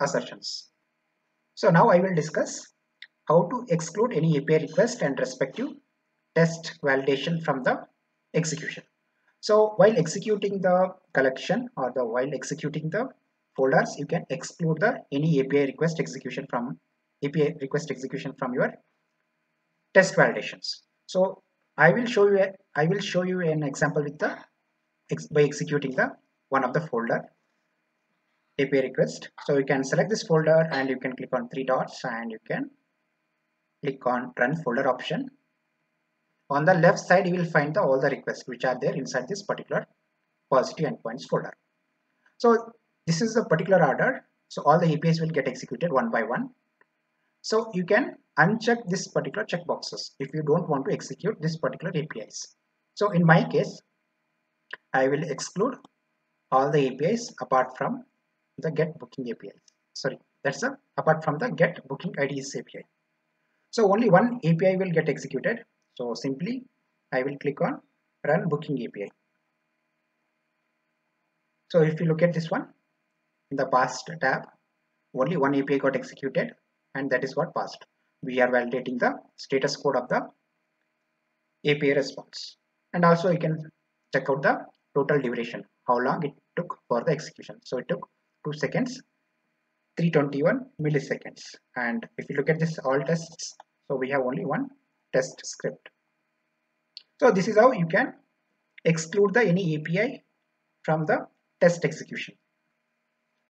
assertions. So now I will discuss how to exclude any API request and respective test validation from the execution. So while executing the collection or the while executing the folders, you can exclude the any API request execution from API request execution from your test validations. So I will show you a, I will show you an example with the by executing the one of the folder API request. So you can select this folder and you can click on three dots and you can click on run folder option. On the left side you will find the, all the requests which are there inside this particular positive endpoints folder. So this is the particular order. So all the APIs will get executed one by one. So you can uncheck this particular checkboxes if you don't want to execute this particular APIs. So in my case, I will exclude all the APIs apart from the get booking API. Sorry, that's a apart from the get booking IDs API. So only one API will get executed. So simply I will click on run booking API. So if you look at this one in the passed tab, only one API got executed and that is what passed. We are validating the status code of the API response. And also you can check out the total duration, how long it took for the execution. So it took 2 seconds 321 milliseconds. And if you look at this all tests so we have only one test script. So this is how you can exclude the any API from the test execution